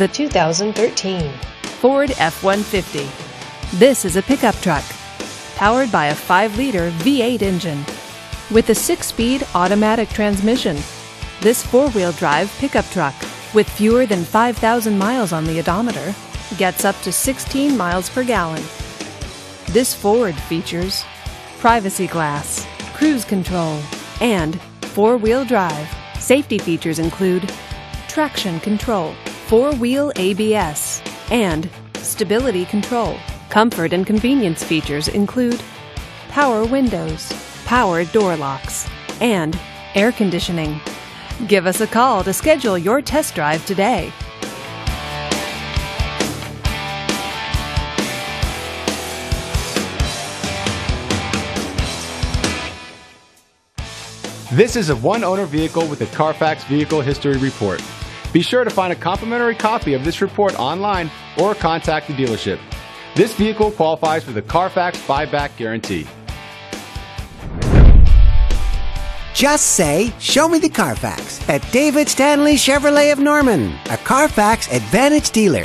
the 2013 Ford F 150. This is a pickup truck powered by a 5 liter V8 engine. With a 6 speed automatic transmission, this four wheel drive pickup truck, with fewer than 5,000 miles on the odometer, gets up to 16 miles per gallon. This Ford features privacy glass, cruise control, and four wheel drive. Safety features include traction control, four wheel ABS, and stability control. Comfort and convenience features include power windows, power door locks, and air conditioning. Give us a call to schedule your test drive today. This is a one owner vehicle with a Carfax Vehicle History Report. Be sure to find a complimentary copy of this report online or contact the dealership. This vehicle qualifies for the Carfax buyback guarantee. Just say, Show me the Carfax at David Stanley Chevrolet of Norman, a Carfax Advantage dealer.